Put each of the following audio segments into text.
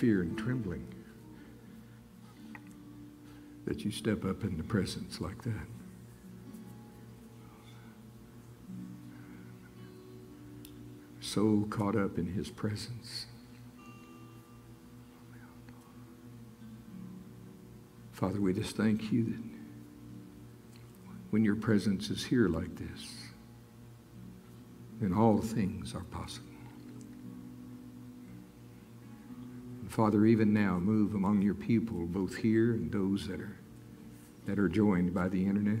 fear and trembling that you step up in the presence like that. So caught up in his presence. Father, we just thank you that when your presence is here like this, then all things are possible. Father, even now, move among your people, both here and those that are that are joined by the internet.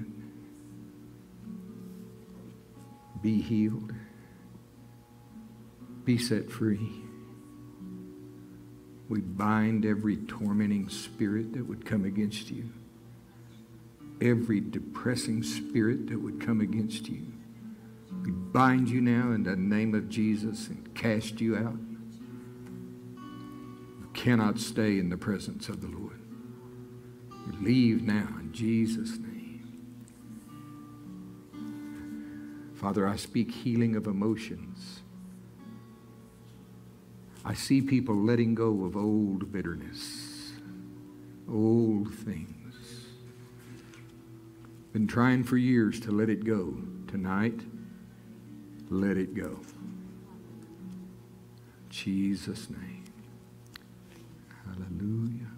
Be healed. Be set free. We bind every tormenting spirit that would come against you, every depressing spirit that would come against you. We bind you now in the name of Jesus and cast you out. Cannot stay in the presence of the Lord. Leave now in Jesus' name. Father, I speak healing of emotions. I see people letting go of old bitterness, old things. Been trying for years to let it go. Tonight, let it go. Jesus' name. Hallelujah.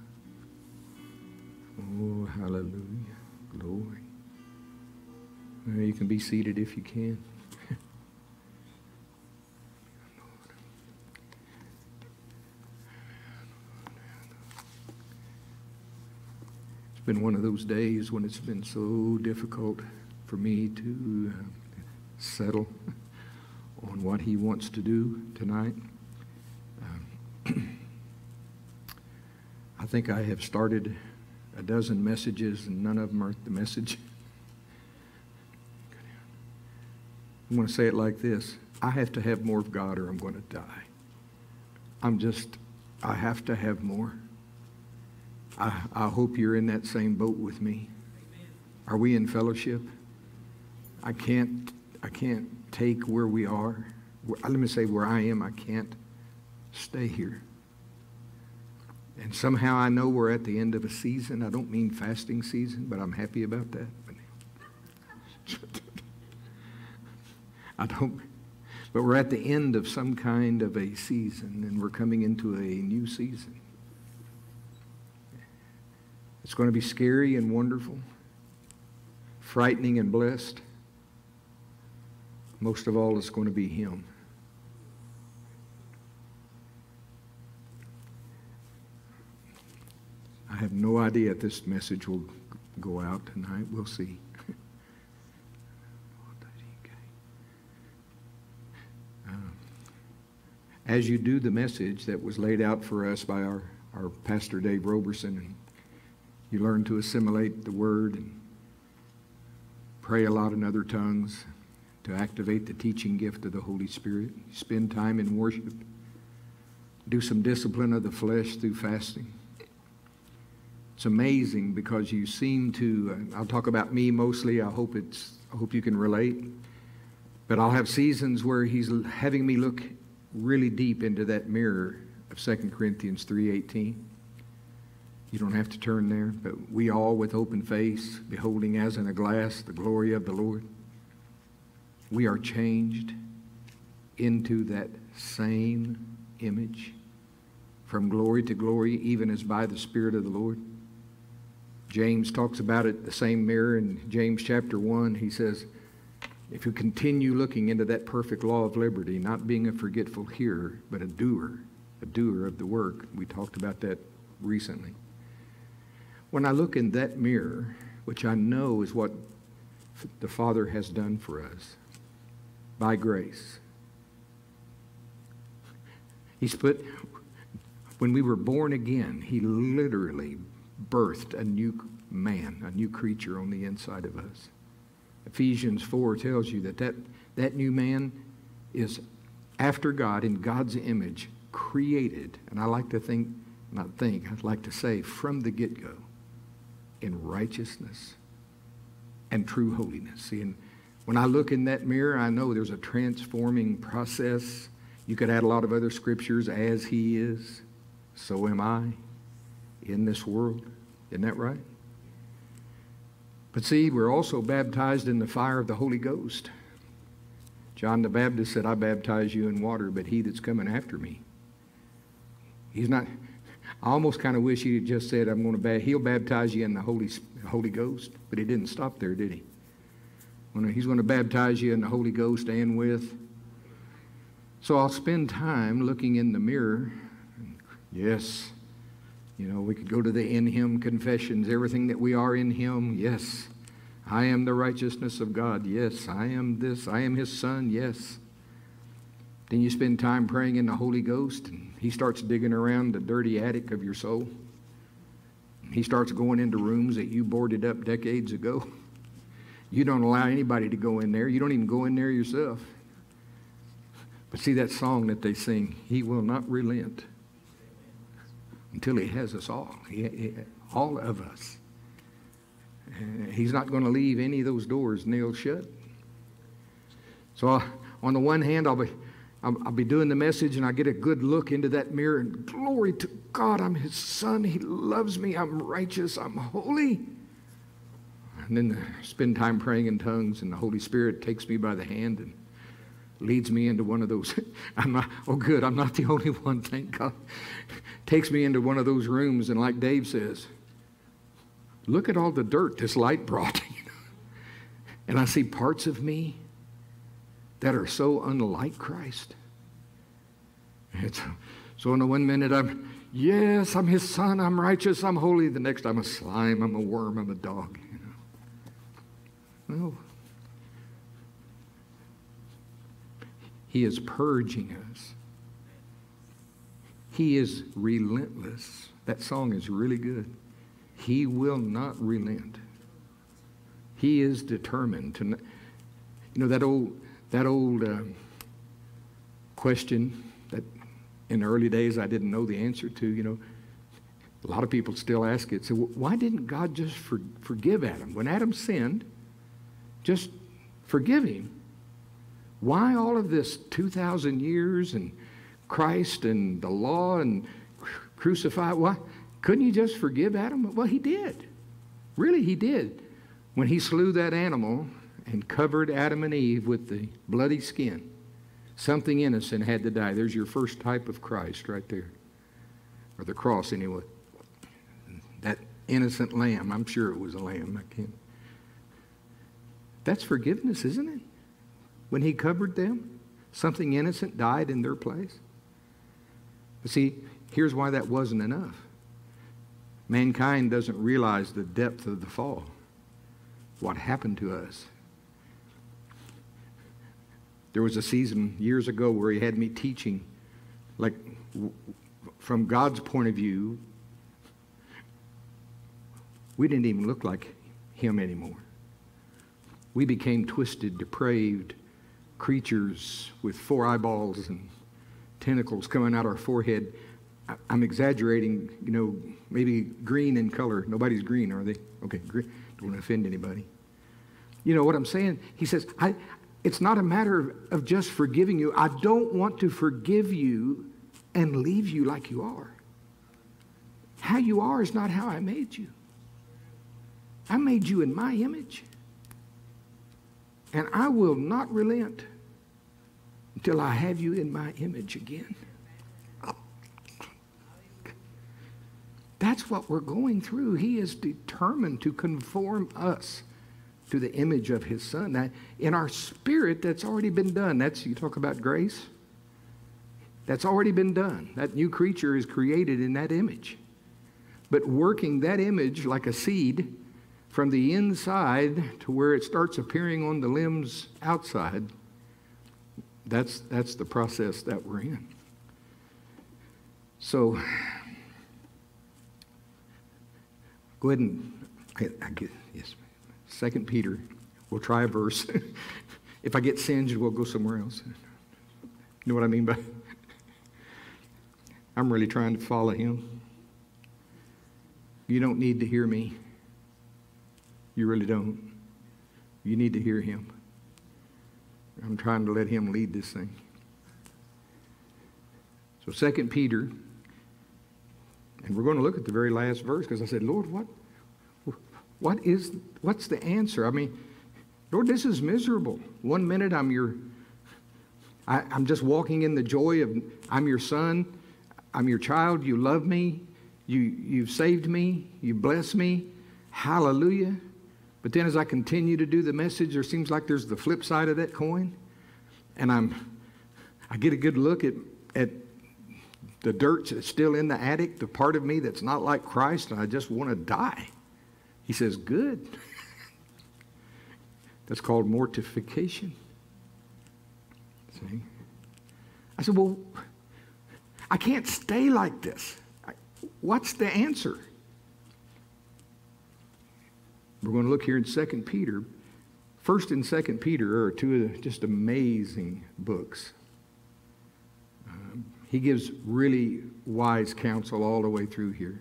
Oh, hallelujah. Glory. Well, you can be seated if you can. it's been one of those days when it's been so difficult for me to uh, settle on what he wants to do tonight. Um, I think I have started a dozen messages and none of them are the message. I'm going to say it like this I have to have more of God or I'm going to die. I'm just, I have to have more. I, I hope you're in that same boat with me. Are we in fellowship? I can't, I can't take where we are. Let me say where I am, I can't stay here. And somehow I know we're at the end of a season. I don't mean fasting season, but I'm happy about that. I don't, but we're at the end of some kind of a season, and we're coming into a new season. It's going to be scary and wonderful, frightening and blessed. Most of all, it's going to be Him. I have no idea if this message will go out tonight. We'll see. as you do the message that was laid out for us by our, our pastor Dave Roberson, you learn to assimilate the word and pray a lot in other tongues to activate the teaching gift of the Holy Spirit. Spend time in worship. Do some discipline of the flesh through fasting. It's amazing because you seem to, uh, I'll talk about me mostly. I hope it's, I hope you can relate. But I'll have seasons where he's having me look really deep into that mirror of 2 Corinthians 3:18. You don't have to turn there, but we all with open face, beholding as in a glass the glory of the Lord, we are changed into that same image from glory to glory, even as by the Spirit of the Lord. James talks about it, the same mirror in James chapter 1. He says, if you continue looking into that perfect law of liberty, not being a forgetful hearer, but a doer, a doer of the work, we talked about that recently. When I look in that mirror, which I know is what the Father has done for us by grace, He's put, when we were born again, He literally birthed a new man, a new creature on the inside of us. Ephesians 4 tells you that that, that new man is after God in God's image created, and I like to think, not think, I'd like to say from the get-go, in righteousness and true holiness. See, and when I look in that mirror, I know there's a transforming process. You could add a lot of other scriptures, as he is. so am I in this world. Isn't that right? But see, we're also baptized in the fire of the Holy Ghost. John the Baptist said, I baptize you in water, but he that's coming after me. He's not, I almost kind of wish he had just said, I'm going to, he'll baptize you in the Holy, Holy Ghost, but he didn't stop there, did he? He's going to baptize you in the Holy Ghost and with. So I'll spend time looking in the mirror. Yes, you know, we could go to the in Him confessions, everything that we are in Him. Yes. I am the righteousness of God. Yes. I am this. I am His Son. Yes. Then you spend time praying in the Holy Ghost, and He starts digging around the dirty attic of your soul. He starts going into rooms that you boarded up decades ago. You don't allow anybody to go in there. You don't even go in there yourself. But see that song that they sing, He will not relent until He has us all, he, he, all of us. Uh, he's not going to leave any of those doors nailed shut. So, on the one hand, I'll be, I'll, I'll be doing the message and I get a good look into that mirror and glory to God, I'm His Son. He loves me. I'm righteous. I'm holy. And then spend time praying in tongues, and the Holy Spirit takes me by the hand and leads me into one of those. I'm not, oh, good, I'm not the only one, thank God. Takes me into one of those rooms, and like Dave says, look at all the dirt this light brought. and I see parts of me that are so unlike Christ. It's, so in the one minute I'm, yes, I'm his son, I'm righteous, I'm holy. The next I'm a slime, I'm a worm, I'm a dog. You know? No. He is purging us. He is relentless. That song is really good. He will not relent. He is determined to. You know that old that old uh, question that in the early days I didn't know the answer to. You know, a lot of people still ask it. So why didn't God just for, forgive Adam when Adam sinned? Just forgive him why all of this 2,000 years and Christ and the law and crucified? Why? Couldn't you just forgive Adam? Well, he did. Really, he did. When he slew that animal and covered Adam and Eve with the bloody skin, something innocent had to die. There's your first type of Christ right there. Or the cross, anyway. That innocent lamb. I'm sure it was a lamb. I can't. That's forgiveness, isn't it? when he covered them? Something innocent died in their place? But see, here's why that wasn't enough. Mankind doesn't realize the depth of the fall, what happened to us. There was a season years ago where he had me teaching, like from God's point of view, we didn't even look like him anymore. We became twisted, depraved, creatures with four eyeballs and tentacles coming out our forehead. I'm exaggerating, you know, maybe green in color. Nobody's green, are they? Okay, green. Don't want to offend anybody. You know what I'm saying? He says, I, it's not a matter of just forgiving you. I don't want to forgive you and leave you like you are. How you are is not how I made you. I made you in my image. And I will not relent until I have you in my image again. That's what we're going through. He is determined to conform us to the image of his son. Now, in our spirit, that's already been done. That's you talk about grace. That's already been done. That new creature is created in that image. But working that image like a seed from the inside to where it starts appearing on the limbs outside that's, that's the process that we're in. So, go ahead and, I, I get, yes, Second Peter. We'll try a verse. if I get singed, we'll go somewhere else. You know what I mean by? I'm really trying to follow him. You don't need to hear me. You really don't. You need to hear him. I'm trying to let him lead this thing. So Second Peter And we're going to look at the very last verse because I said, Lord, what, what is, what's the answer? I mean, Lord, this is miserable. One minute I'm your, I, I'm just walking in the joy of, I'm your son, I'm your child, you love me, you, you've saved me, you bless me, hallelujah. But then as I continue to do the message, there seems like there's the flip side of that coin. And I'm, I get a good look at, at the dirt that's still in the attic, the part of me that's not like Christ, and I just want to die. He says, Good. that's called mortification. See? I said, Well, I can't stay like this. What's the answer? We're going to look here in 2 Peter. First and 2 Peter are two of the just amazing books. Um, he gives really wise counsel all the way through here.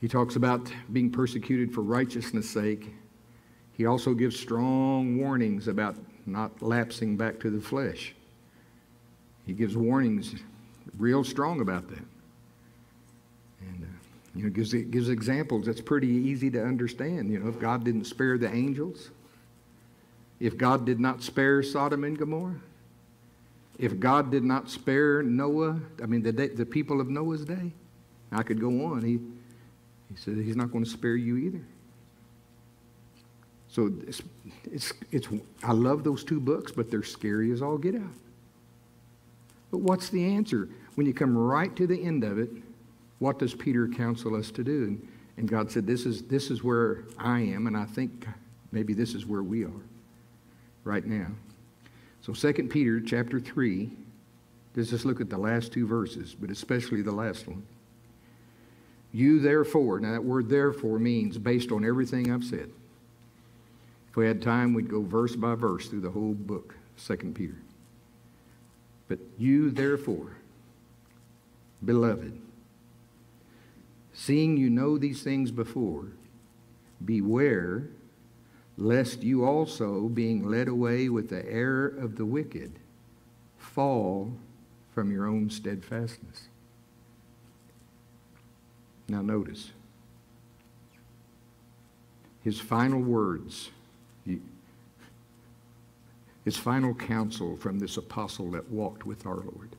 He talks about being persecuted for righteousness' sake. He also gives strong warnings about not lapsing back to the flesh. He gives warnings real strong about that. And, uh, you know, gives, gives examples that's pretty easy to understand. You know, if God didn't spare the angels, if God did not spare Sodom and Gomorrah, if God did not spare Noah, I mean, the, day, the people of Noah's day, I could go on. He, he said he's not going to spare you either. So it's, it's, it's, I love those two books, but they're scary as all get out. But what's the answer? When you come right to the end of it, what does Peter counsel us to do? And, and God said, this is, this is where I am, and I think maybe this is where we are right now. So 2 Peter chapter 3, let's just look at the last two verses, but especially the last one. You therefore, now that word therefore means based on everything I've said. If we had time, we'd go verse by verse through the whole book, 2 Peter. But you therefore, beloved, seeing you know these things before, beware lest you also, being led away with the error of the wicked, fall from your own steadfastness. Now, notice his final words, his final counsel from this apostle that walked with our Lord.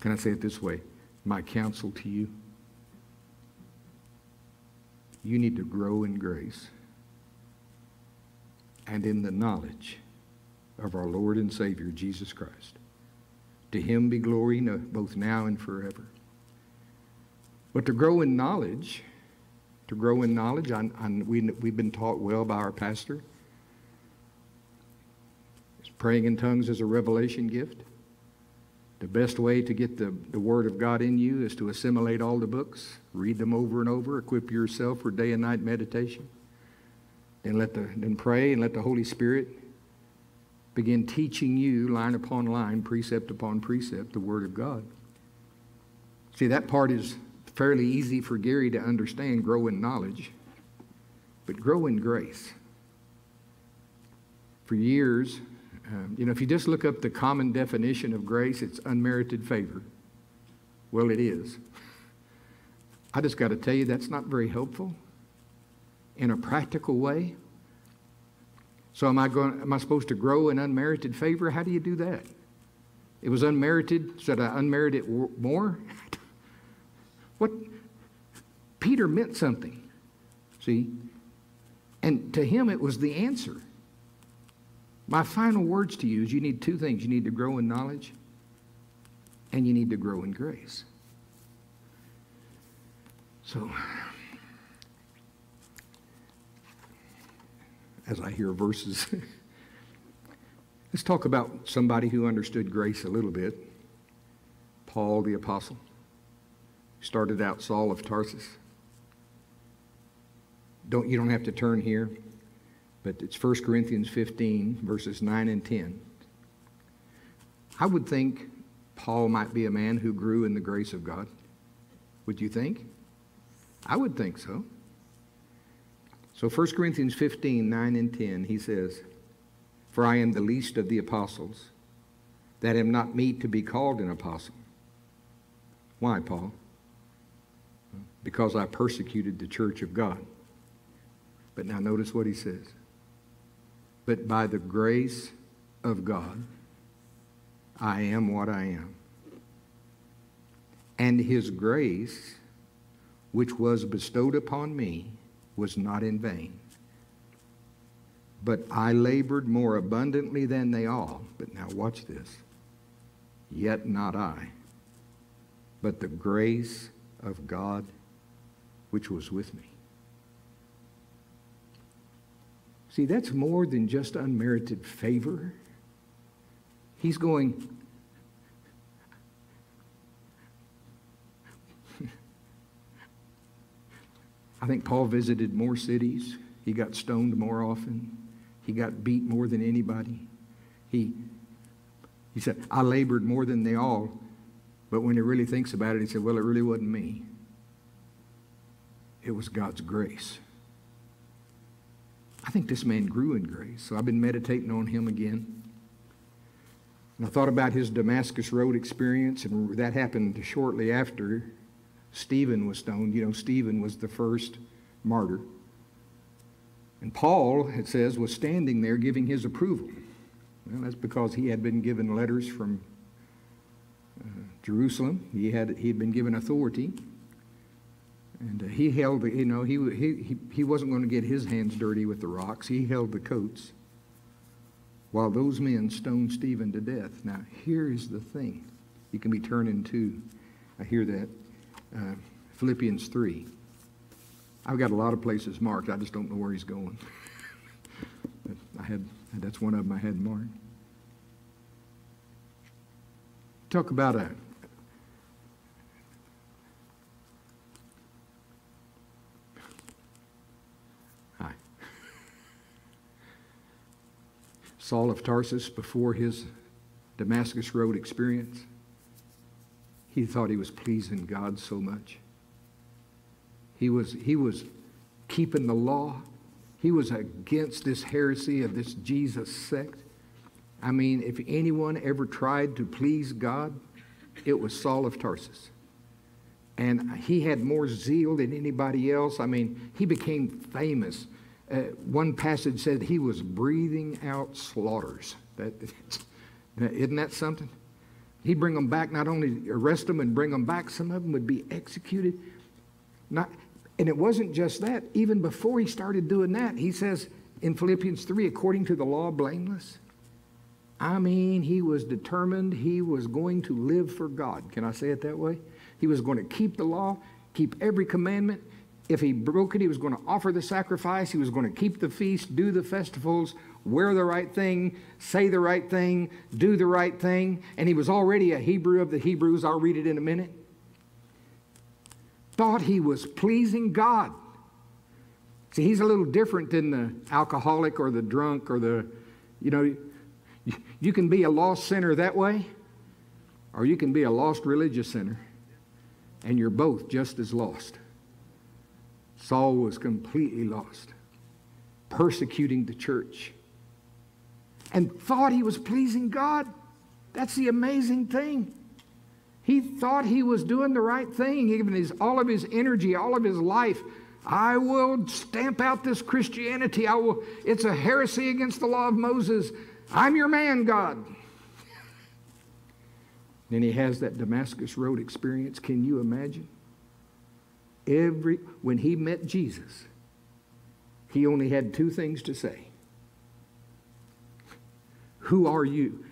Can I say it this way? My counsel to you you need to grow in grace and in the knowledge of our Lord and Savior, Jesus Christ. To him be glory both now and forever. But to grow in knowledge, to grow in knowledge, I, I, we, we've been taught well by our pastor. Praying in tongues is a revelation gift. The best way to get the, the Word of God in you is to assimilate all the books, read them over and over, equip yourself for day and night meditation. Then, let the, then pray and let the Holy Spirit begin teaching you line upon line, precept upon precept, the Word of God. See, that part is fairly easy for Gary to understand grow in knowledge, but grow in grace. For years, um, you know, if you just look up the common definition of grace, it's unmerited favor. Well, it is. I just got to tell you, that's not very helpful in a practical way. So, am I, going, am I supposed to grow in unmerited favor? How do you do that? It was unmerited. Should I unmerit it more? What? Peter meant something. See? And to him, it was the answer. My final words to you is you need two things you need to grow in knowledge, and you need to grow in grace. So, as I hear verses, let's talk about somebody who understood grace a little bit. Paul the Apostle started out Saul of Tarsus. Don't, you don't have to turn here, but it's 1 Corinthians 15, verses 9 and 10. I would think Paul might be a man who grew in the grace of God. Would you think? I would think so. So 1 Corinthians 15, 9 and 10, he says, For I am the least of the apostles, that am not meet to be called an apostle Why, Paul? Because I persecuted the church of God. But now notice what he says. But by the grace of God, I am what I am. And his grace, which was bestowed upon me, was not in vain. But I labored more abundantly than they all. But now watch this. Yet not I, but the grace of God which was with me. See, that's more than just unmerited favor. He's going, I think Paul visited more cities. He got stoned more often. He got beat more than anybody. He, he said, I labored more than they all. But when he really thinks about it, he said, Well, it really wasn't me. It was God's grace. I think this man grew in grace. So I've been meditating on him again. And I thought about his Damascus Road experience, and that happened shortly after Stephen was stoned. You know, Stephen was the first martyr. And Paul, it says, was standing there giving his approval. Well, that's because he had been given letters from uh, Jerusalem. He had, he had been given authority. And uh, he held, the, you know, he, he, he wasn't going to get his hands dirty with the rocks. He held the coats while those men stoned Stephen to death. Now, here is the thing. You can be turning to, I hear that, uh, Philippians 3. I've got a lot of places marked. I just don't know where he's going. I had, that's one of them I had marked. Talk about a Saul of Tarsus before his Damascus Road experience. He thought he was pleasing God so much. He was, he was keeping the law. He was against this heresy of this Jesus sect. I mean, if anyone ever tried to please God, it was Saul of Tarsus. And he had more zeal than anybody else. I mean, he became famous uh, one passage said he was breathing out slaughters. That, isn't that something? He'd bring them back, not only arrest them and bring them back, some of them would be executed. Not, and it wasn't just that. Even before he started doing that, he says in Philippians 3, according to the law, blameless. I mean, he was determined he was going to live for God. Can I say it that way? He was going to keep the law, keep every commandment, if he broke it, he was going to offer the sacrifice, he was going to keep the feast, do the festivals, wear the right thing, say the right thing, do the right thing. And he was already a Hebrew of the Hebrews. I'll read it in a minute. Thought he was pleasing God. See, he's a little different than the alcoholic or the drunk or the, you know, you can be a lost sinner that way, or you can be a lost religious sinner, and you're both just as lost. Saul was completely lost, persecuting the church, and thought he was pleasing God. That's the amazing thing. He thought he was doing the right thing, even his, all of his energy, all of his life. I will stamp out this Christianity. I will, it's a heresy against the law of Moses. I'm your man, God. then he has that Damascus Road experience. Can you imagine? Every, when he met Jesus, he only had two things to say. Who are you?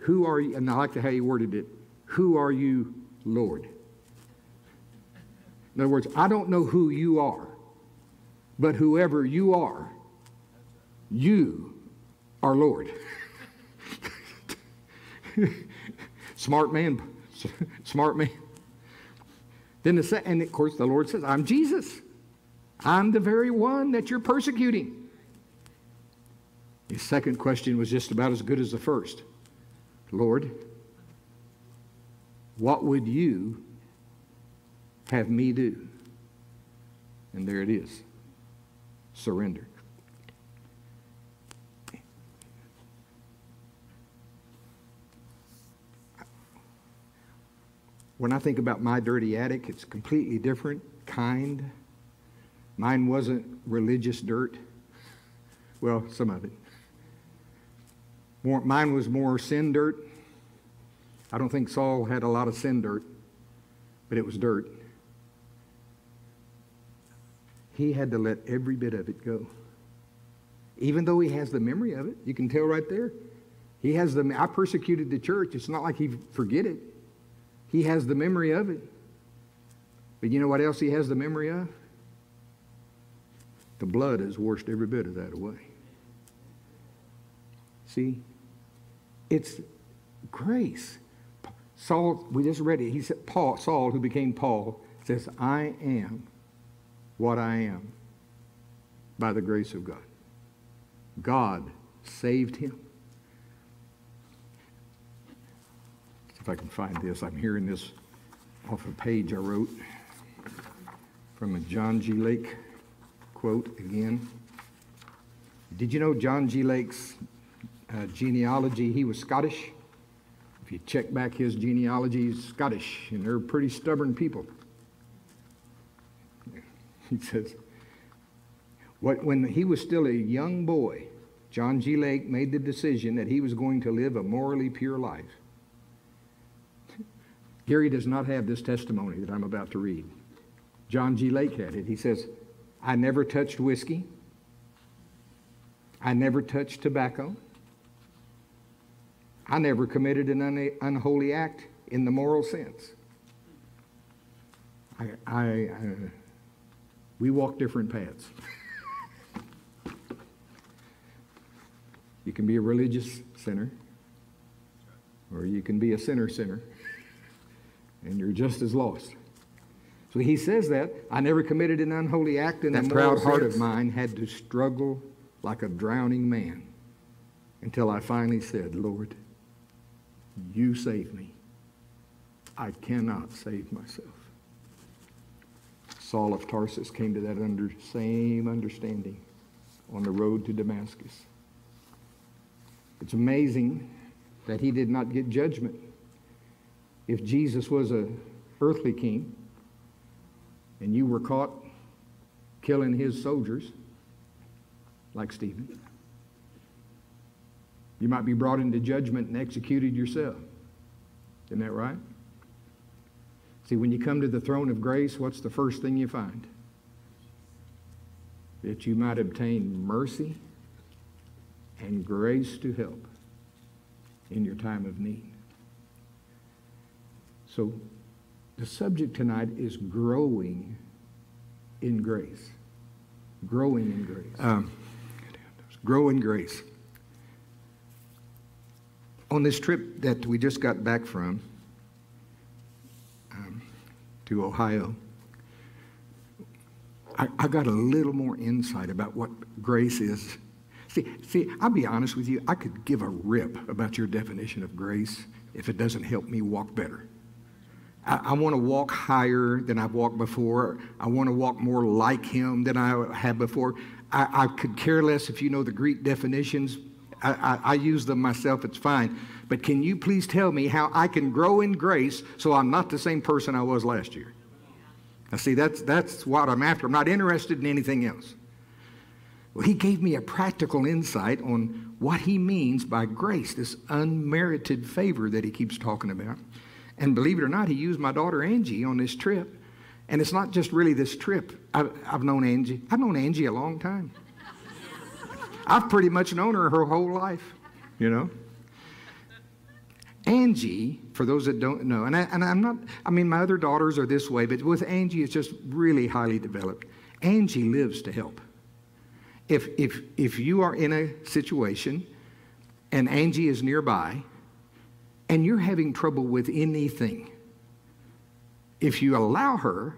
Who are you? And I like the how he worded it. Who are you, Lord? In other words, I don't know who you are, but whoever you are, you are Lord. smart man, smart man. Then the and of course the Lord says, I'm Jesus. I'm the very one that you're persecuting. His second question was just about as good as the first. Lord, what would you have me do? And there it is. Surrender. When I think about my dirty attic, it's completely different kind. Mine wasn't religious dirt. Well, some of it. More, mine was more sin dirt. I don't think Saul had a lot of sin dirt, but it was dirt. He had to let every bit of it go. Even though he has the memory of it, you can tell right there. He has the I persecuted the church. It's not like he forget it. He has the memory of it. But you know what else he has the memory of? The blood has washed every bit of that away. See? It's grace. Saul, we just read it. He said, Paul, Saul, who became Paul, says, I am what I am by the grace of God. God saved him. If I can find this, I'm hearing this off a page I wrote from a John G. Lake quote again. Did you know John G. Lake's uh, genealogy? He was Scottish. If you check back his genealogy, he's Scottish, and they're pretty stubborn people. He says, what, when he was still a young boy, John G. Lake made the decision that he was going to live a morally pure life. Gary does not have this testimony that I'm about to read. John G. Lake had it. He says, I never touched whiskey. I never touched tobacco. I never committed an un- unholy act in the moral sense. I, I uh, we walk different paths. you can be a religious sinner, or you can be a sinner sinner and you're just as lost. So he says that I never committed an unholy act, and that proud heart of mine had to struggle like a drowning man until I finally said, Lord, you save me. I cannot save myself. Saul of Tarsus came to that under, same understanding on the road to Damascus. It's amazing that he did not get judgment if Jesus was a earthly king and you were caught killing his soldiers, like Stephen, you might be brought into judgment and executed yourself. Isn't that right? See, when you come to the throne of grace, what's the first thing you find? That you might obtain mercy and grace to help in your time of need. So the subject tonight is growing in grace. Growing in grace. Um, grow in grace. On this trip that we just got back from um, to Ohio, I, I got a little more insight about what grace is. See, see, I'll be honest with you, I could give a rip about your definition of grace if it doesn't help me walk better. I, I want to walk higher than I've walked before. I want to walk more like him than I have before. I, I could care less if you know the Greek definitions. I, I, use them myself, it's fine. But can you please tell me how I can grow in grace so I'm not the same person I was last year? Now, see, that's, that's what I'm after. I'm not interested in anything else. Well, he gave me a practical insight on what he means by grace, this unmerited favor that he keeps talking about. And believe it or not, he used my daughter Angie on this trip. And it's not just really this trip. I've, I've known Angie. I've known Angie a long time. I've pretty much known her her whole life, you know. Angie, for those that don't know, and, I, and I'm not, I mean, my other daughters are this way, but with Angie, it's just really highly developed. Angie lives to help. If, if, if you are in a situation and Angie is nearby, and you're having trouble with anything, if you allow her,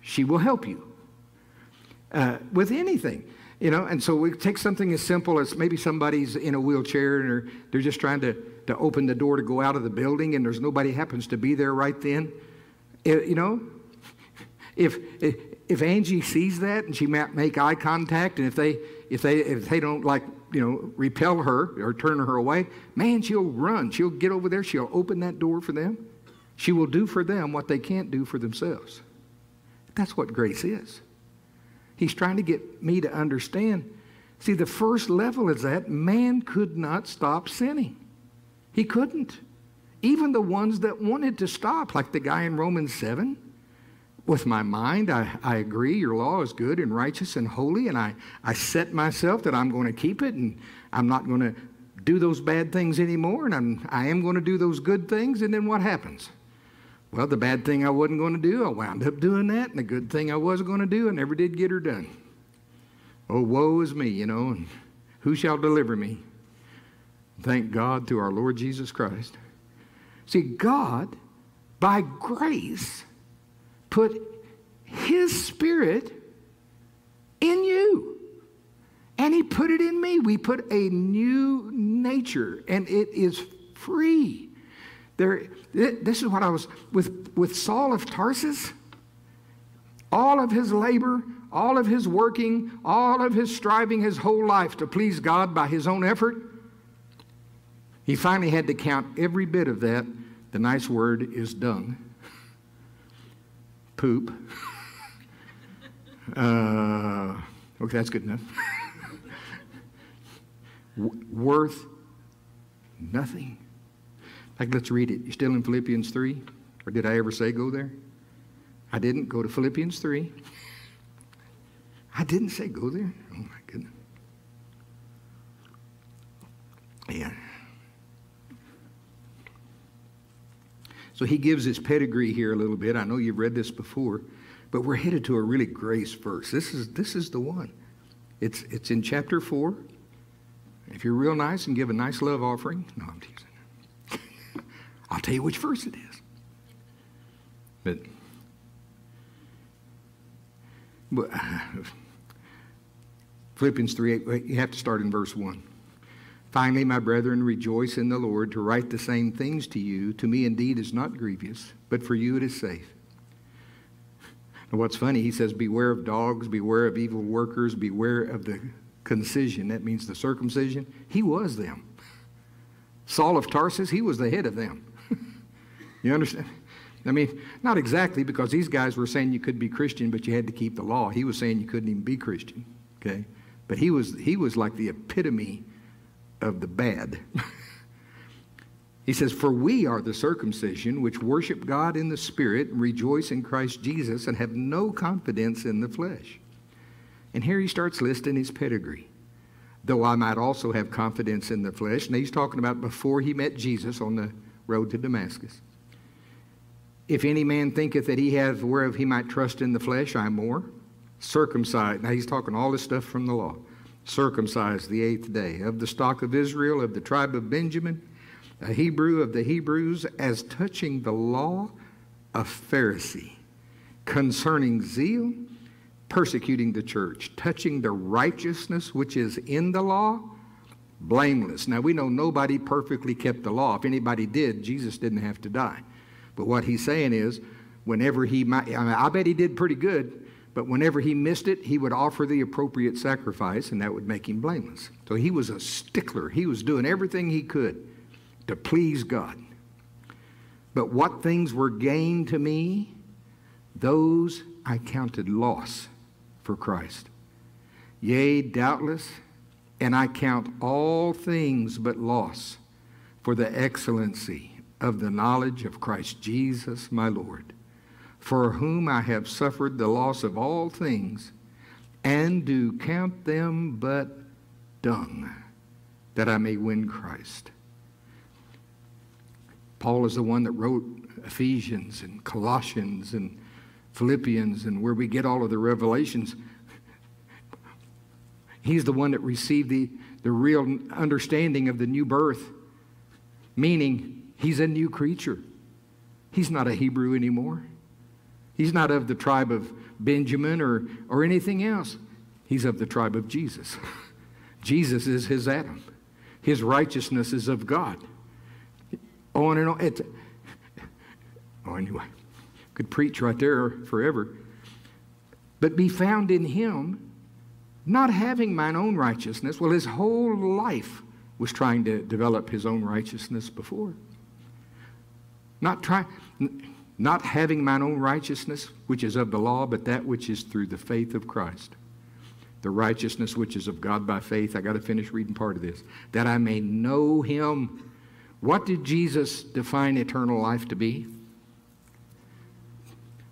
she will help you uh, with anything. You know, and so we take something as simple as maybe somebody's in a wheelchair and they're, they're just trying to, to open the door to go out of the building and there's nobody happens to be there right then. It, you know, if, if Angie sees that and she might make eye contact and if they, if they, if they don't like you know, repel her or turn her away, man, she'll run. She'll get over there. She'll open that door for them. She will do for them what they can't do for themselves. That's what grace is. He's trying to get me to understand. See, the first level is that man could not stop sinning. He couldn't. Even the ones that wanted to stop, like the guy in Romans 7, with my mind, I, I agree your law is good and righteous and holy, and I, I set myself that I'm going to keep it and I'm not going to do those bad things anymore, and I'm, I am going to do those good things, and then what happens? Well, the bad thing I wasn't going to do, I wound up doing that, and the good thing I was going to do, I never did get her done. Oh, woe is me, you know, and who shall deliver me? Thank God through our Lord Jesus Christ. See, God, by grace, put His Spirit in you. And He put it in me. We put a new nature, and it is free. There, this is what I was with, with Saul of Tarsus. All of his labor, all of his working, all of his striving his whole life to please God by his own effort, he finally had to count every bit of that. The nice word is dung, poop. Uh, okay, that's good enough. worth nothing. Like, let's read it. You still in Philippians 3? Or did I ever say go there? I didn't. Go to Philippians 3. I didn't say go there. Oh, my goodness. Yeah. So he gives his pedigree here a little bit. I know you've read this before, but we're headed to a really grace verse. This is, this is the one. It's, it's in chapter 4. If you're real nice and give a nice love offering, no, I'm teasing. I'll tell you which verse it is. But, but Philippians 3 8, you have to start in verse 1. Finally, my brethren, rejoice in the Lord. To write the same things to you, to me indeed is not grievous, but for you it is safe. And what's funny, he says, Beware of dogs, beware of evil workers, beware of the concision. That means the circumcision. He was them. Saul of Tarsus, he was the head of them. You understand? I mean, not exactly because these guys were saying you could be Christian, but you had to keep the law. He was saying you couldn't even be Christian. Okay? But he was, he was like the epitome of the bad. he says, For we are the circumcision which worship God in the Spirit and rejoice in Christ Jesus and have no confidence in the flesh. And here he starts listing his pedigree. Though I might also have confidence in the flesh. And he's talking about before he met Jesus on the road to Damascus. If any man thinketh that he hath whereof he might trust in the flesh, I am more. Circumcised. Now he's talking all this stuff from the law. Circumcised the eighth day, of the stock of Israel, of the tribe of Benjamin, a Hebrew of the Hebrews, as touching the law, a Pharisee, concerning zeal, persecuting the church, touching the righteousness which is in the law, blameless. Now we know nobody perfectly kept the law. If anybody did, Jesus didn't have to die. But what he's saying is, whenever he might, I, mean, I bet he did pretty good, but whenever he missed it, he would offer the appropriate sacrifice, and that would make him blameless. So he was a stickler. He was doing everything he could to please God. But what things were gained to me, those I counted loss for Christ. Yea, doubtless, and I count all things but loss for the excellency of the knowledge of Christ Jesus my Lord, for whom I have suffered the loss of all things, and do count them but dung, that I may win Christ. Paul is the one that wrote Ephesians and Colossians and Philippians and where we get all of the revelations. He's the one that received the, the real understanding of the new birth, meaning He's a new creature. He's not a Hebrew anymore. He's not of the tribe of Benjamin or, or anything else. He's of the tribe of Jesus. Jesus is his Adam. His righteousness is of God. On and on. It's, oh, anyway, could preach right there forever. But be found in him, not having mine own righteousness. Well, his whole life was trying to develop his own righteousness before Not try, not having mine own righteousness, which is of the law, but that which is through the faith of Christ. The righteousness which is of God by faith. I got to finish reading part of this. That I may know him. What did Jesus define eternal life to be?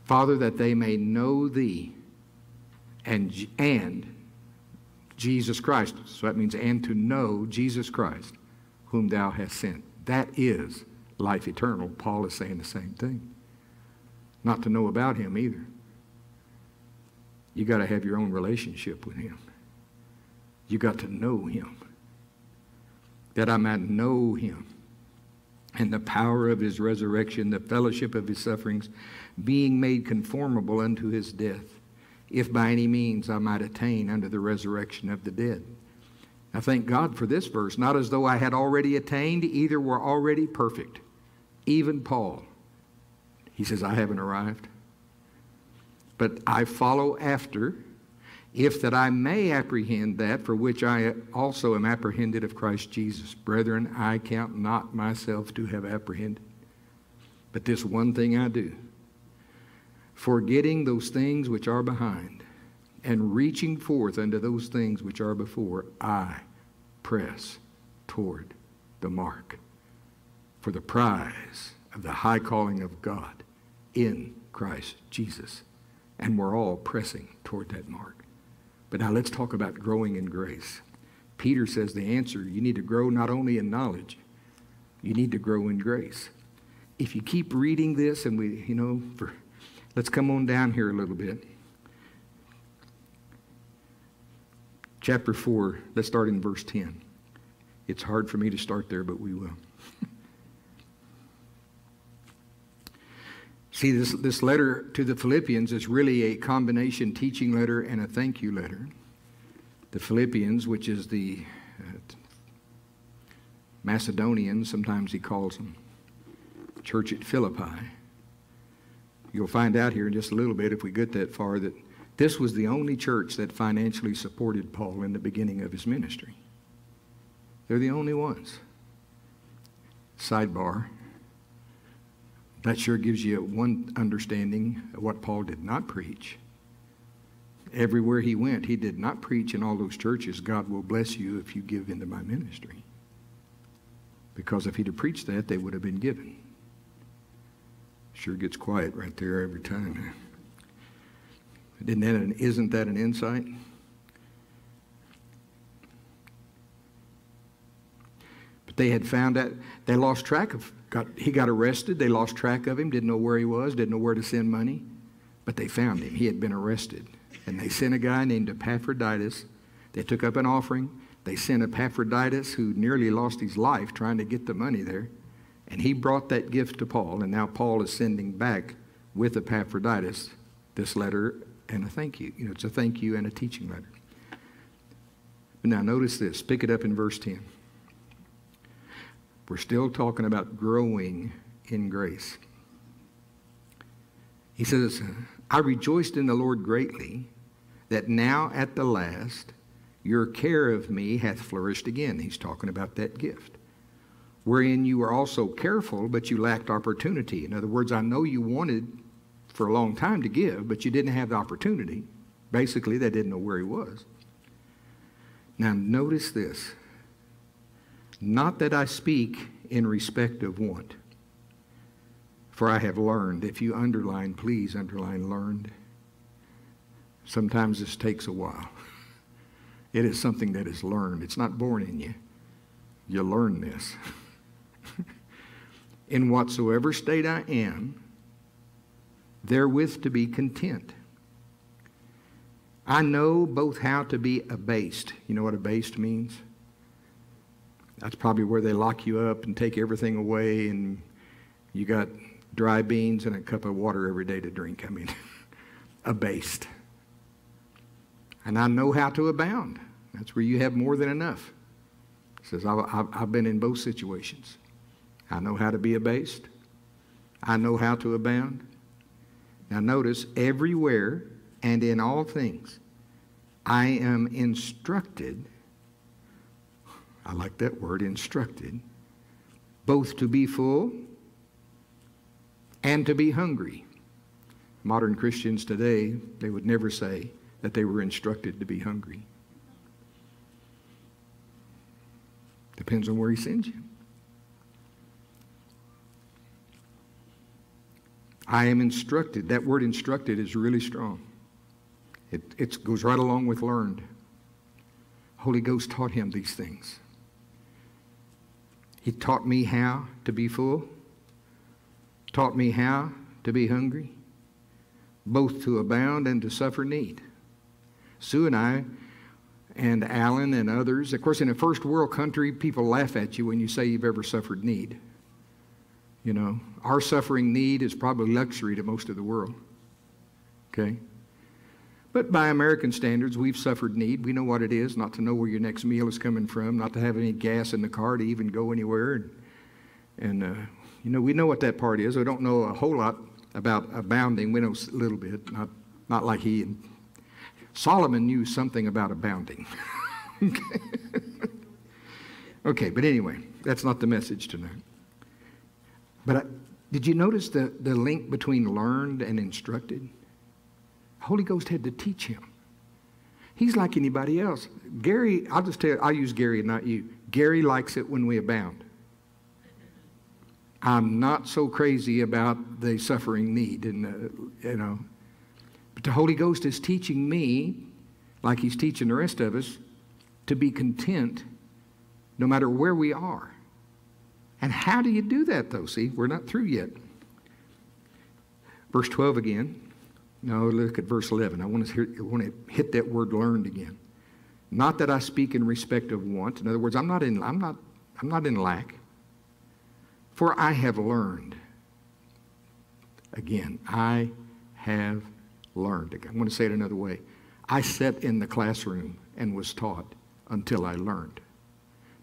Father, that they may know thee and, and Jesus Christ. So that means, and to know Jesus Christ, whom thou hast sent. That is life eternal. Paul is saying the same thing. Not to know about him either. You got to have your own relationship with him. You got to know him. That I might know him and the power of his resurrection, the fellowship of his sufferings, being made conformable unto his death, if by any means I might attain unto the resurrection of the dead. I thank God for this verse, not as though I had already attained, either were already perfect. Even Paul, he says, I haven't arrived, but I follow after, if that I may apprehend that for which I also am apprehended of Christ Jesus. Brethren, I count not myself to have apprehended, but this one thing I do forgetting those things which are behind and reaching forth unto those things which are before, I press toward the mark for the prize of the high calling of God in Christ Jesus. And we're all pressing toward that mark. But now let's talk about growing in grace. Peter says the answer you need to grow not only in knowledge, you need to grow in grace. If you keep reading this, and we, you know, for Let's come on down here a little bit. Chapter 4, let's start in verse 10. It's hard for me to start there, but we will. See, this, this letter to the Philippians is really a combination teaching letter and a thank you letter. The Philippians, which is the uh, Macedonians, sometimes he calls them, church at Philippi You'll find out here in just a little bit, if we get that far, that this was the only church that financially supported Paul in the beginning of his ministry. They're the only ones. Sidebar. That sure gives you one understanding of what Paul did not preach. Everywhere he went, he did not preach in all those churches, God will bless you if you give into my ministry. Because if he'd have preached that, they would have been given. Sure gets quiet right there every time. Isn't that an, isn't that an insight? But they had found that they lost track of got he got arrested, they lost track of him, didn't know where he was, didn't know where to send money, but they found him. He had been arrested. And they sent a guy named Epaphroditus. They took up an offering. They sent Epaphroditus, who nearly lost his life trying to get the money there. And he brought that gift to Paul, and now Paul is sending back with Epaphroditus this letter and a thank you. You know, it's a thank you and a teaching letter. But now notice this. Pick it up in verse 10. We're still talking about growing in grace. He says, I rejoiced in the Lord greatly that now at the last your care of me hath flourished again. He's talking about that gift wherein you were also careful, but you lacked opportunity. In other words, I know you wanted for a long time to give, but you didn't have the opportunity. Basically, they didn't know where he was. Now, notice this. Not that I speak in respect of want, for I have learned. If you underline, please underline learned. Sometimes this takes a while. It is something that is learned, it's not born in you. You learn this. in whatsoever state I am, therewith to be content. I know both how to be abased. You know what abased means? That's probably where they lock you up and take everything away, and you got dry beans and a cup of water every day to drink. I mean, abased. And I know how to abound. That's where you have more than enough. Says, I've, I've been in both situations. I know how to be abased. I know how to abound. Now, notice everywhere and in all things, I am instructed. I like that word, instructed, both to be full and to be hungry. Modern Christians today, they would never say that they were instructed to be hungry. Depends on where He sends you. I am instructed. That word instructed is really strong. It, it goes right along with learned. Holy Ghost taught him these things. He taught me how to be full, taught me how to be hungry, both to abound and to suffer need. Sue and I, and Alan and others, of course, in a first world country, people laugh at you when you say you've ever suffered need. You know, our suffering need is probably luxury to most of the world. Okay? But by American standards, we've suffered need. We know what it is not to know where your next meal is coming from, not to have any gas in the car to even go anywhere. And, and uh, you know, we know what that part is. We don't know a whole lot about abounding. We know a little bit, not, not like he and Solomon knew something about abounding. okay. okay, but anyway, that's not the message tonight. But I, did you notice the, the link between learned and instructed? Holy Ghost had to teach him. He's like anybody else. Gary, I'll just tell you, I'll use Gary and not you. Gary likes it when we abound. I'm not so crazy about the suffering need, and uh, you know. But the Holy Ghost is teaching me, like He's teaching the rest of us, to be content no matter where we are. And how do you do that, though? See, we're not through yet. Verse 12 again. No, look at verse 11. I want to, hear, I want to hit that word learned again. Not that I speak in respect of want. In other words, I'm not in, I'm not, I'm not in lack. For I have learned. Again, I have learned. I want to say it another way. I sat in the classroom and was taught until I learned.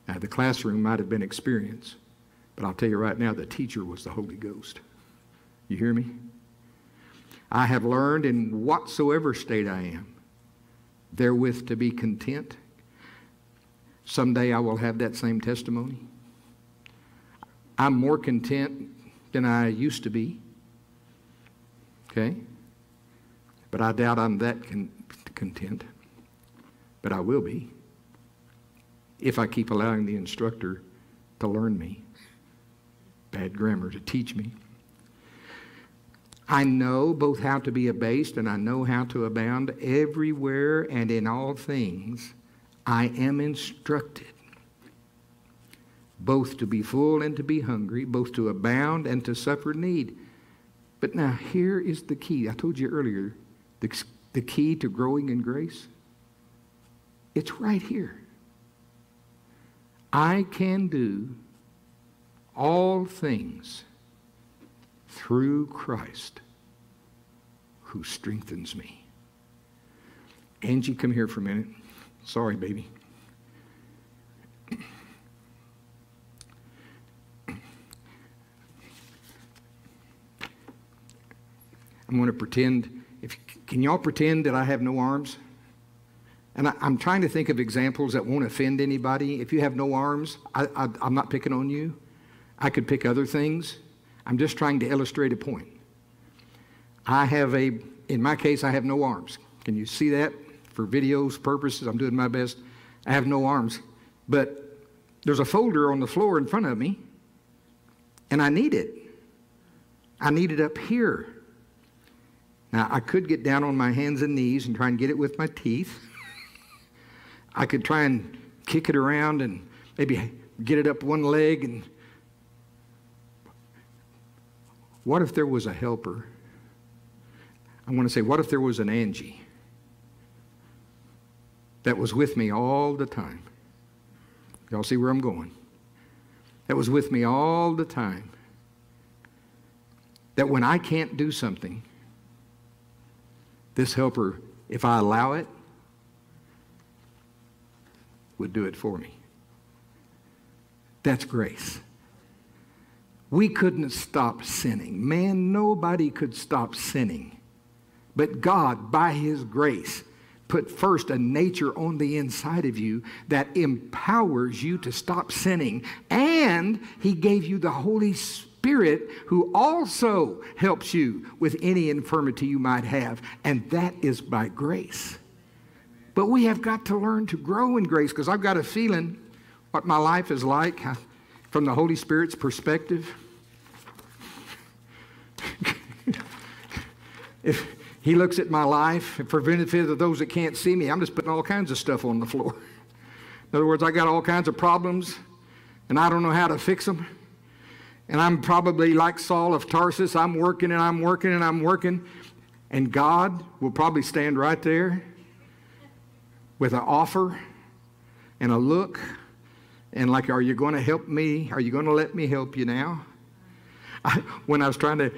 Now, the classroom might have been experience, but I'll tell you right now, the teacher was the Holy Ghost. You hear me? I have learned in whatsoever state I am, therewith to be content. Someday I will have that same testimony. I'm more content than I used to be. Okay? But I doubt I'm that con- content. But I will be if I keep allowing the instructor to learn me bad grammar to teach me. I know both how to be abased and I know how to abound everywhere and in all things. I am instructed both to be full and to be hungry, both to abound and to suffer need. But now here is the key. I told you earlier the, the key to growing in grace. It's right here. I can do all things through Christ who strengthens me. Angie, come here for a minute. Sorry, baby. I'm going to pretend. If, can y'all pretend that I have no arms? And I, am trying to think of examples that won't offend anybody. If you have no arms, I, I, I'm not picking on you. I could pick other things. I'm just trying to illustrate a point. I have a, in my case, I have no arms. Can you see that? For videos purposes, I'm doing my best. I have no arms. But there's a folder on the floor in front of me, and I need it. I need it up here. Now, I could get down on my hands and knees and try and get it with my teeth. I could try and kick it around and maybe get it up one leg and What if there was a helper? I want to say, what if there was an Angie that was with me all the time? Y'all see where I'm going? That was with me all the time. That when I can't do something, this helper, if I allow it, would do it for me. That's grace. We couldn't stop sinning. Man, nobody could stop sinning. But God, by His grace, put first a nature on the inside of you that empowers you to stop sinning. And He gave you the Holy Spirit who also helps you with any infirmity you might have, and that is by grace. But we have got to learn to grow in grace because I've got a feeling what my life is like from the Holy Spirit's perspective. if he looks at my life, for benefit of those that can't see me, I'm just putting all kinds of stuff on the floor. In other words, I got all kinds of problems, and I don't know how to fix them. And I'm probably like Saul of Tarsus. I'm working and I'm working and I'm working. And God will probably stand right there with an offer and a look and like, are you going to help me? Are you going to let me help you now? I, when I was trying to,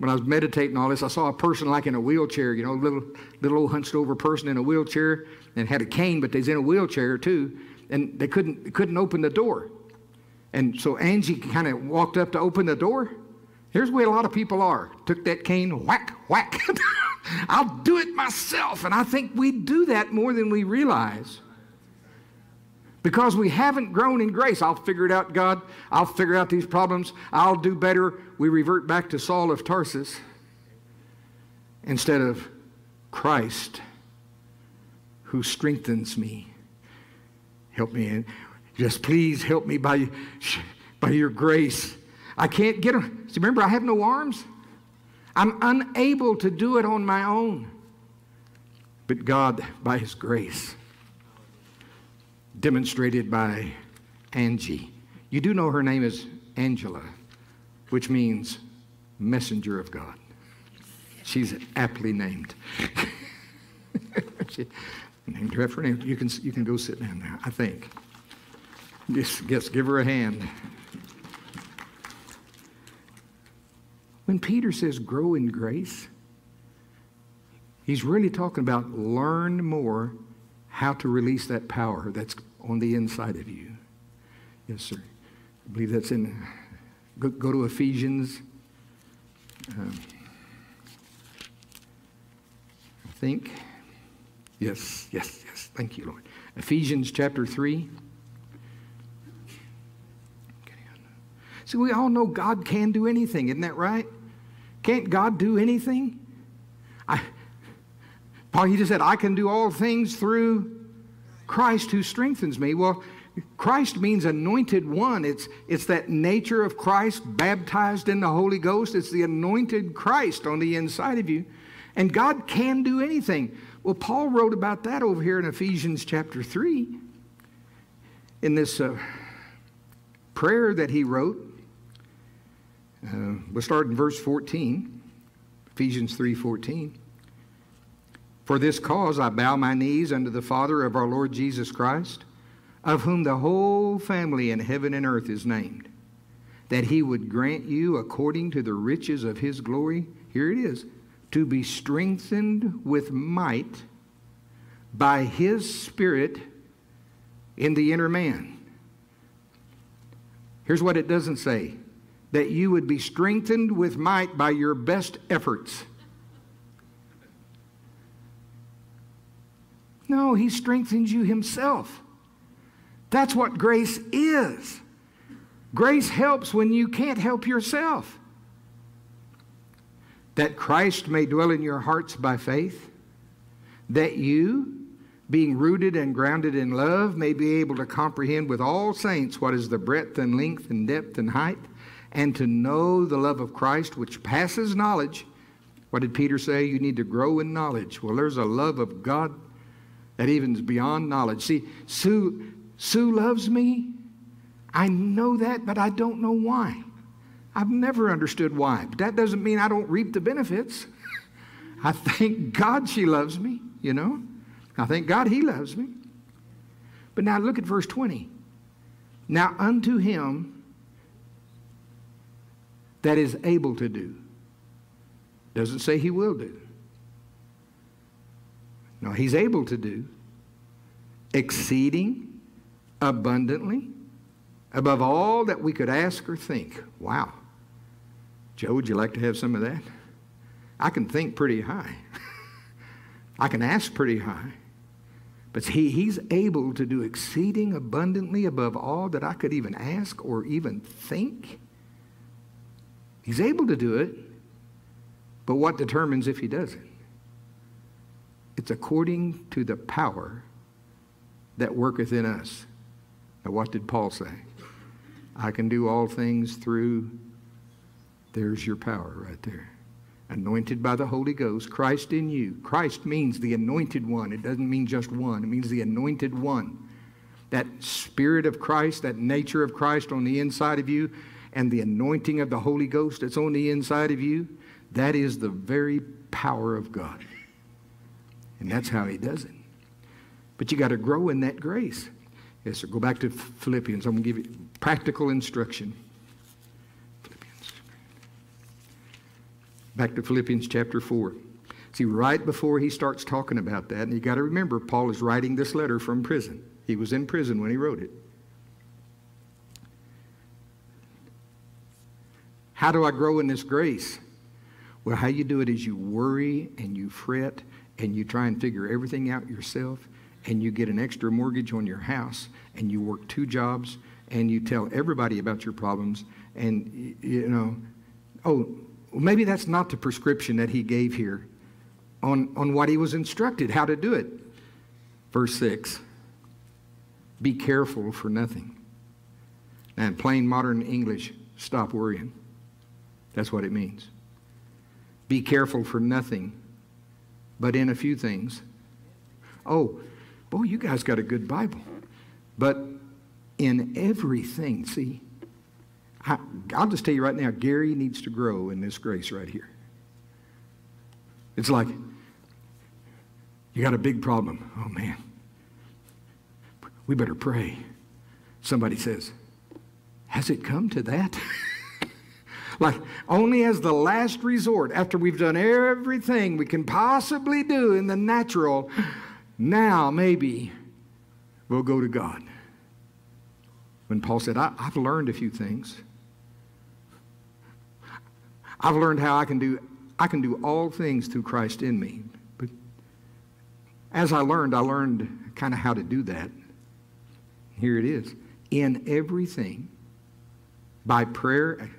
when I was meditating all this, I saw a person like in a wheelchair, you know, little little old hunched over person in a wheelchair and had a cane, but they's in a wheelchair too, and they couldn't they couldn't open the door. And so Angie kind of walked up to open the door. Here's where a lot of people are. Took that cane, whack, whack. I'll do it myself. And I think we do that more than we realize. Because we haven't grown in grace. I'll figure it out, God. I'll figure out these problems. I'll do better. We revert back to Saul of Tarsus instead of Christ who strengthens me. Help me in. Just please help me by, by your grace. I can't get them. See, remember, I have no arms. I'm unable to do it on my own. But God, by His grace, demonstrated by Angie. You do know her name is Angela, which means messenger of God. She's aptly named. she named her after name. You can, you can go sit down now, I think. Just, just give her a hand. When Peter says grow in grace, he's really talking about learn more how to release that power that's on the inside of you. Yes, sir. I believe that's in, go, go to Ephesians. Um, I think. Yes, yes, yes. Thank you, Lord. Ephesians chapter 3. See, we all know God can do anything, isn't that right? Can't God do anything? I, Paul, he just said, I can do all things through Christ who strengthens me. Well, Christ means anointed one. It's, it's that nature of Christ baptized in the Holy Ghost. It's the anointed Christ on the inside of you. And God can do anything. Well, Paul wrote about that over here in Ephesians chapter 3 in this uh, prayer that he wrote. Uh, we'll start in verse 14, Ephesians 3:14. For this cause I bow my knees unto the Father of our Lord Jesus Christ, of whom the whole family in heaven and earth is named, that he would grant you according to the riches of his glory, here it is, to be strengthened with might by his Spirit in the inner man. Here's what it doesn't say that you would be strengthened with might by your best efforts. No, He strengthens you Himself. That's what grace is. Grace helps when you can't help yourself. That Christ may dwell in your hearts by faith, that you, being rooted and grounded in love, may be able to comprehend with all saints what is the breadth and length and depth and height and to know the love of Christ which passes knowledge. What did Peter say? You need to grow in knowledge. Well, there's a love of God that even is beyond knowledge. See, Sue, Sue loves me. I know that, but I don't know why. I've never understood why. But that doesn't mean I don't reap the benefits. I thank God she loves me, you know. I thank God he loves me. But now look at verse 20. Now unto him that is able to do. Doesn't say he will do. No, he's able to do exceeding abundantly above all that we could ask or think. Wow. Joe, would you like to have some of that? I can think pretty high. I can ask pretty high. But he, he's able to do exceeding abundantly above all that I could even ask or even think He's able to do it, but what determines if he doesn't? It's according to the power that worketh in us. Now, what did Paul say? I can do all things through, there's your power right there. Anointed by the Holy Ghost, Christ in you. Christ means the anointed one. It doesn't mean just one, it means the anointed one. That spirit of Christ, that nature of Christ on the inside of you, and the anointing of the Holy Ghost that's on the inside of you, that is the very power of God. And that's how He does it. But you got to grow in that grace. Yes, sir. Go back to Philippians. I'm going to give you practical instruction. Philippians. Back to Philippians chapter 4. See, right before he starts talking about that, and you got to remember, Paul is writing this letter from prison. He was in prison when he wrote it. How do I grow in this grace? Well, how you do it is you worry and you fret and you try and figure everything out yourself and you get an extra mortgage on your house and you work two jobs and you tell everybody about your problems and you know oh maybe that's not the prescription that he gave here on, on what he was instructed how to do it. Verse 6 be careful for nothing. And plain modern english stop worrying. That's what it means. Be careful for nothing, but in a few things. Oh, boy, you guys got a good Bible. But in everything, see, I, will just tell you right now, Gary needs to grow in this grace right here. It's like, you got a big problem. Oh, man. We better pray. Somebody says, Has it come to that? like only as the last resort, after we've done everything we can possibly do in the natural, now maybe we'll go to God. When Paul said, I, have learned a few things. I've learned how I can do I can do all things through Christ in me. But as I learned, I learned kind of how to do that. Here it is. In everything, by prayer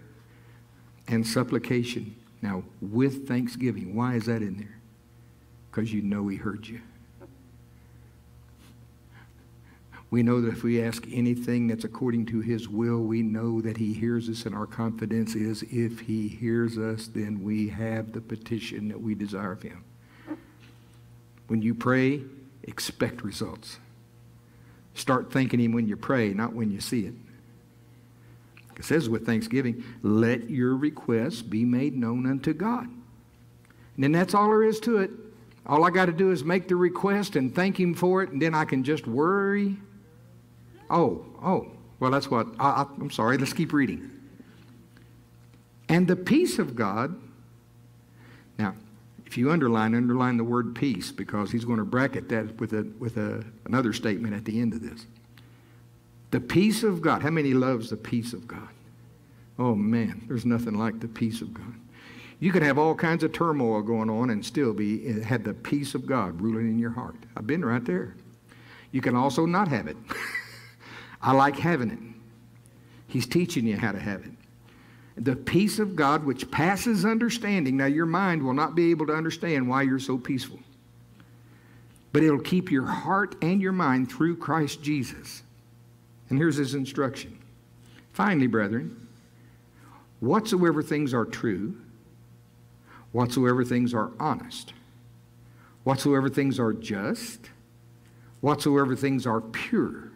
and supplication. Now, with thanksgiving. Why is that in there? Because you know He heard you. We know that if we ask anything that's according to His will, we know that He hears us, and our confidence is if He hears us, then we have the petition that we desire of Him. When you pray, expect results. Start thanking Him when you pray, not when you see it. It says with thanksgiving, let your requests be made known unto God. And then that's all there is to it. All I got to do is make the request and thank Him for it, and then I can just worry. Oh, oh, well, that's what. I, am sorry, let's keep reading. And the peace of God. Now, if you underline, underline the word peace because he's going to bracket that with, a, with a, another statement at the end of this. The peace of God. How many loves the peace of God? Oh man, there's nothing like the peace of God. You could have all kinds of turmoil going on and still be had the peace of God ruling in your heart. I've been right there. You can also not have it. I like having it. He's teaching you how to have it. The peace of God which passes understanding. Now your mind will not be able to understand why you're so peaceful. But it'll keep your heart and your mind through Christ Jesus. And here's his instruction. Finally, brethren, whatsoever things are true, whatsoever things are honest, whatsoever things are just, whatsoever things are pure,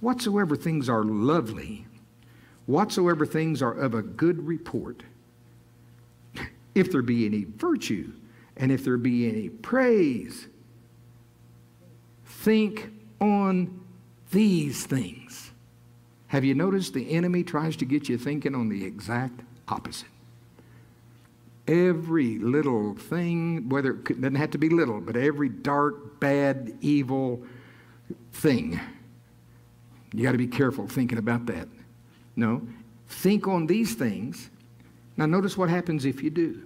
whatsoever things are lovely, whatsoever things are of a good report, if there be any virtue, and if there be any praise, think on these things. Have you noticed the enemy tries to get you thinking on the exact opposite? Every little thing, whether it doesn't have to be little, but every dark, bad, evil thing, you got to be careful thinking about that. No, think on these things. Now, notice what happens if you do.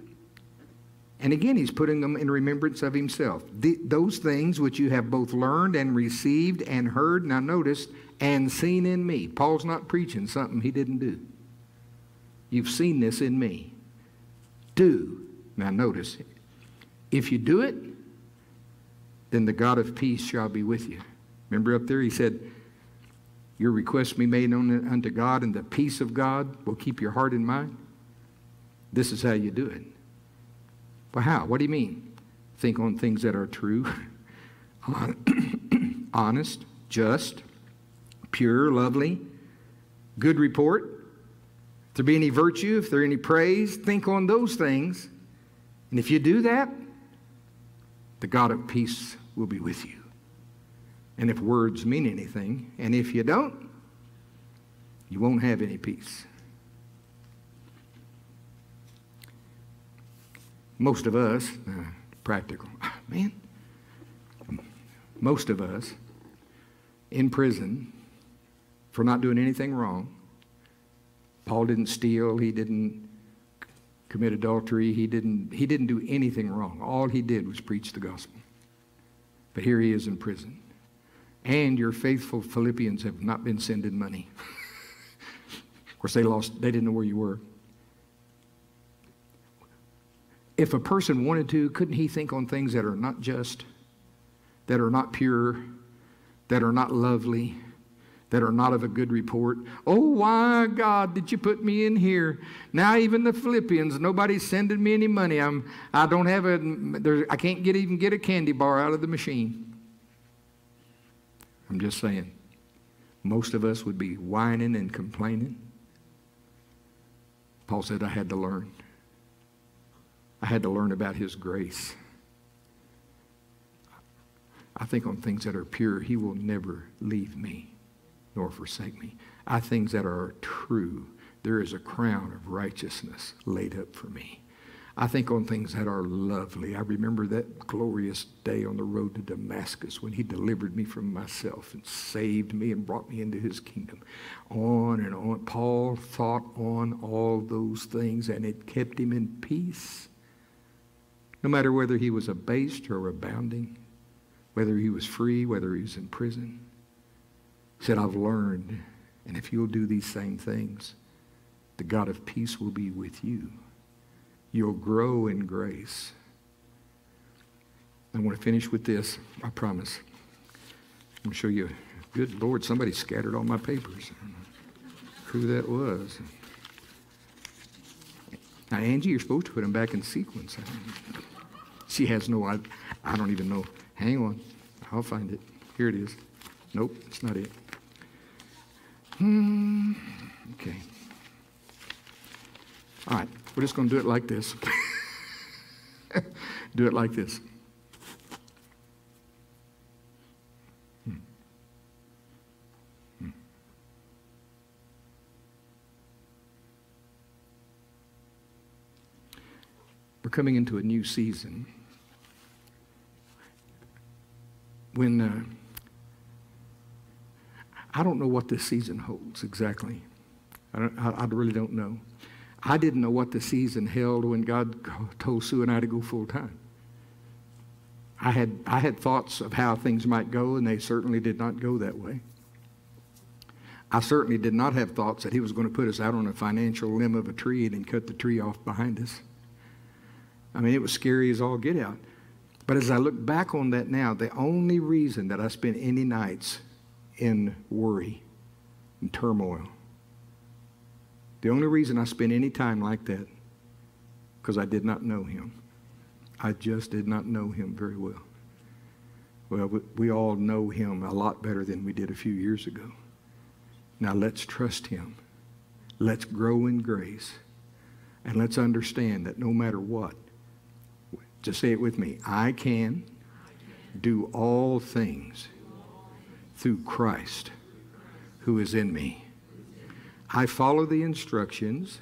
And again, he's putting them in remembrance of himself. The, those things which you have both learned and received and heard, now notice, and seen in me. Paul's not preaching something he didn't do. You've seen this in me. Do. Now, notice, if you do it, then the God of peace shall be with you. Remember up there, he said, Your request be made known unto God, and the peace of God will keep your heart and mind. This is how you do it. Well, how? What do you mean? Think on things that are true, uh, honest, just, pure, lovely, good report. If there be any virtue, if there any praise, think on those things. And if you do that, the God of peace will be with you. And if words mean anything, and if you don't, you won't have any peace. Most of us, uh, practical, man, most of us in prison for not doing anything wrong. Paul didn't steal, he didn't commit adultery, he didn't, he didn't do anything wrong. All he did was preach the gospel. But here he is in prison. And your faithful Philippians have not been sending money. of course, they lost, they didn't know where you were. If a person wanted to, couldn't he think on things that are not just, that are not pure, that are not lovely, that are not of a good report? Oh, why, God, did you put me in here? Now, even the Philippians, nobody's sending me any money. I'm, I don't have a, there, I can't get, even get a candy bar out of the machine. I'm just saying. Most of us would be whining and complaining. Paul said, I had to learn. I had to learn about His grace. I think on things that are pure, He will never leave me nor forsake me. I things that are true, there is a crown of righteousness laid up for me. I think on things that are lovely. I remember that glorious day on the road to Damascus when he delivered me from myself and saved me and brought me into his kingdom. On and on. Paul thought on all those things and it kept him in peace. No matter whether he was abased or abounding, whether he was free, whether he was in prison. He said, I've learned, and if you'll do these same things, the God of peace will be with you. You'll grow in grace. I want to finish with this, I promise. I'm going to show you. Good Lord, somebody scattered all my papers. who that was. Now, Angie, you're supposed to put them back in sequence. She has no, I, I don't even know. Hang on. I'll find it. Here it is. Nope, it's not it. Hmm. Okay. All right. We're just going to do it like this. do it like this. Hmm. Hmm. We're coming into a new season when uh, I don't know what this season holds exactly. I, I, I, really don't know. I didn't know what the season held when God told Sue and I to go full time. I had, I had thoughts of how things might go, and they certainly did not go that way. I certainly did not have thoughts that He was going to put us out on a financial limb of a tree and then cut the tree off behind us. I mean, it was scary as all get out. But as I look back on that now, the only reason that I spent any nights in worry and turmoil, the only reason I spent any time like that, because I did not know him. I just did not know him very well. Well, we, all know him a lot better than we did a few years ago. Now let's trust him. Let's grow in grace. And let's understand that no matter what, just say it with me. I can do all things through Christ who is in me. I follow the instructions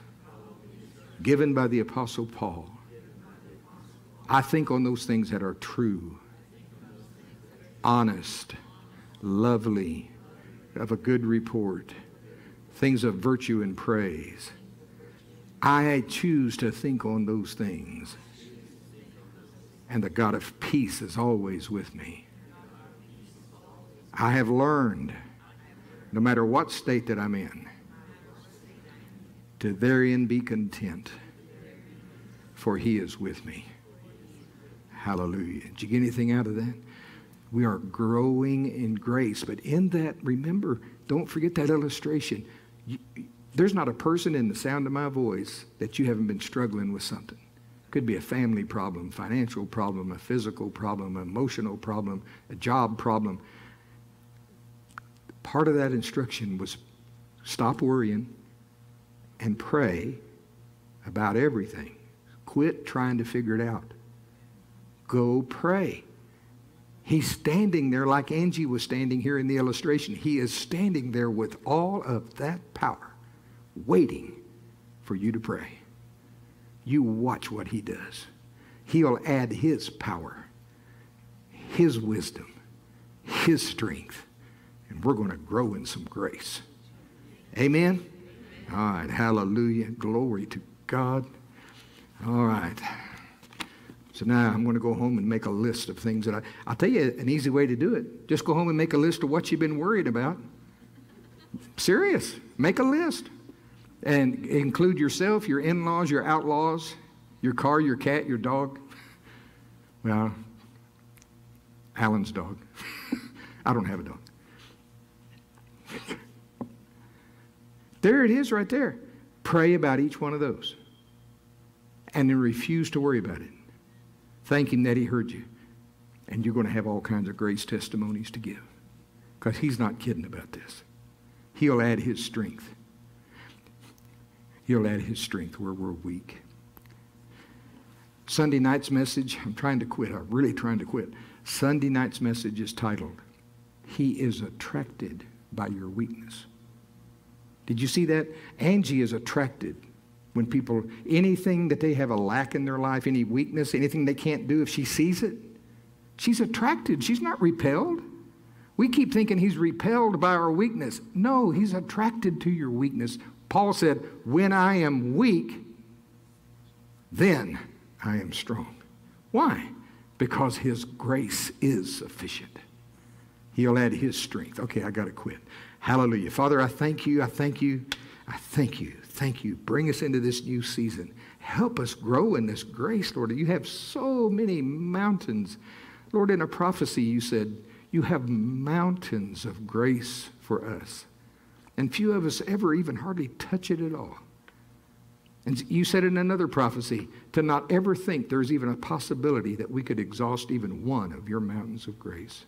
given by the Apostle Paul. I think on those things that are true, honest, lovely, of a good report, things of virtue and praise. I choose to think on those things and the God of peace is always with me. I have learned, no matter what state that I'm in, to therein be content, for he is with me. Hallelujah. Did you get anything out of that? We are growing in grace. But in that, remember, don't forget that illustration. You, there's not a person in the sound of my voice that you haven't been struggling with something. Could be a family problem, financial problem, a physical problem, emotional problem, a job problem. Part of that instruction was stop worrying and pray about everything. Quit trying to figure it out. Go pray. He's standing there like Angie was standing here in the illustration. He is standing there with all of that power, waiting for you to pray. You watch what he does. He'll add his power, his wisdom, his strength, and we're going to grow in some grace. Amen? All right, hallelujah. Glory to God. All right. So now I'm going to go home and make a list of things that I. I'll tell you an easy way to do it. Just go home and make a list of what you've been worried about. Serious. Make a list. And include yourself, your in laws, your outlaws, your car, your cat, your dog. Well, Alan's dog. I don't have a dog. there it is right there. Pray about each one of those. And then refuse to worry about it. Thank Him that He heard you. And you're going to have all kinds of grace testimonies to give. Because He's not kidding about this. He'll add His strength. He'll add His strength where we're weak. Sunday night's message, I'm trying to quit. I'm really trying to quit. Sunday night's message is titled, He is attracted by your weakness. Did you see that? Angie is attracted when people, anything that they have a lack in their life, any weakness, anything they can't do, if she sees it, she's attracted. She's not repelled. We keep thinking he's repelled by our weakness. No, he's attracted to your weakness. Paul said, When I am weak, then I am strong. Why? Because his grace is sufficient. He'll add his strength. Okay, I got to quit. Hallelujah. Father, I thank you. I thank you. I thank you Thank you. Bring us into this new season. Help us grow in this grace, Lord. You have so many mountains. Lord, in a prophecy, you said, You have mountains of grace for us. And few of us ever even hardly touch it at all. And you said in another prophecy to not ever think there's even a possibility that we could exhaust even one of your mountains of grace.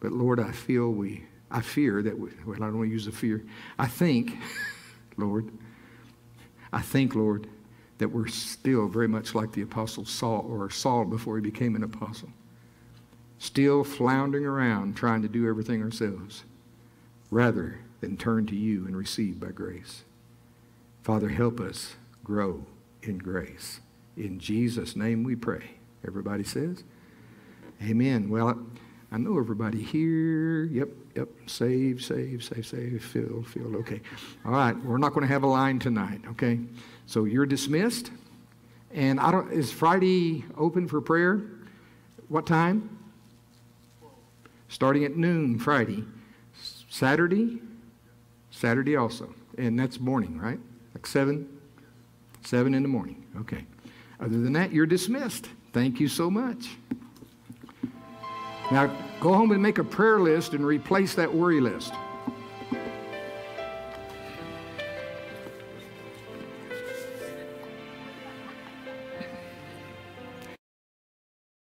But Lord, I feel we, I fear that, we, well, I don't want to use the fear. I think, Lord, I think, Lord, that we're still very much like the apostle Saul or Saul before he became an apostle. Still floundering around trying to do everything ourselves rather than turn to you and receive by grace. Father, help us grow in grace. In Jesus' name we pray. Everybody says, Amen. Well, I know everybody here. Yep, yep. Save, save, save, save. Fill, fill. Okay. All right. We're not going to have a line tonight. Okay. So you're dismissed. And I don't. Is Friday open for prayer? What time? Starting at noon Friday. Saturday. Saturday also. And that's morning, right? Like seven. Seven in the morning. Okay. Other than that, you're dismissed. Thank you so much. Now, go home and make a prayer list and replace that worry list.